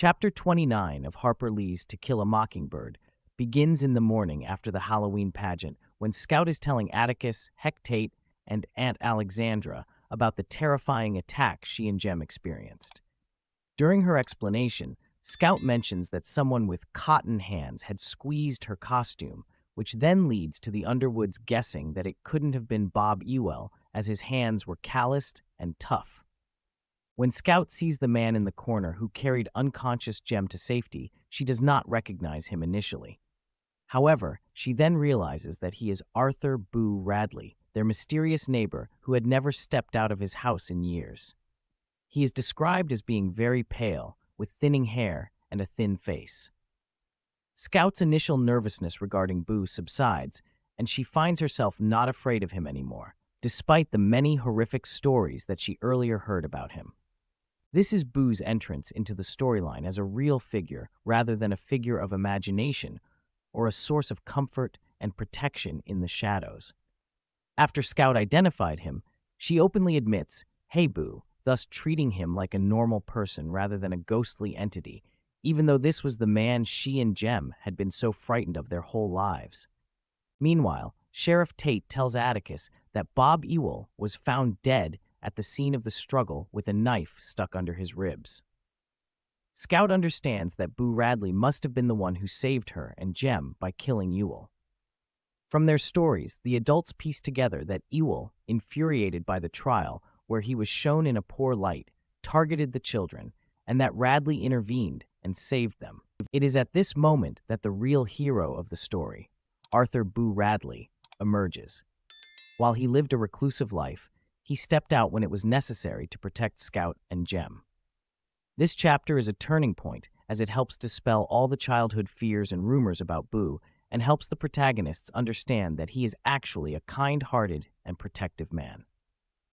Chapter 29 of Harper Lee's To Kill a Mockingbird begins in the morning after the Halloween pageant when Scout is telling Atticus, Heck Tate, and Aunt Alexandra about the terrifying attack she and Jem experienced. During her explanation, Scout mentions that someone with cotton hands had squeezed her costume, which then leads to the Underwoods guessing that it couldn't have been Bob Ewell as his hands were calloused and tough. When Scout sees the man in the corner who carried unconscious Jem to safety, she does not recognize him initially. However, she then realizes that he is Arthur Boo Radley, their mysterious neighbor who had never stepped out of his house in years. He is described as being very pale, with thinning hair and a thin face. Scout's initial nervousness regarding Boo subsides, and she finds herself not afraid of him anymore, despite the many horrific stories that she earlier heard about him. This is Boo's entrance into the storyline as a real figure rather than a figure of imagination or a source of comfort and protection in the shadows. After Scout identified him, she openly admits, Hey Boo, thus treating him like a normal person rather than a ghostly entity, even though this was the man she and Jem had been so frightened of their whole lives. Meanwhile, Sheriff Tate tells Atticus that Bob Ewell was found dead at the scene of the struggle with a knife stuck under his ribs. Scout understands that Boo Radley must have been the one who saved her and Jem by killing Ewell. From their stories, the adults piece together that Ewell, infuriated by the trial, where he was shown in a poor light, targeted the children, and that Radley intervened and saved them. It is at this moment that the real hero of the story, Arthur Boo Radley, emerges. While he lived a reclusive life, he stepped out when it was necessary to protect Scout and Jem. This chapter is a turning point as it helps dispel all the childhood fears and rumors about Boo and helps the protagonists understand that he is actually a kind hearted and protective man.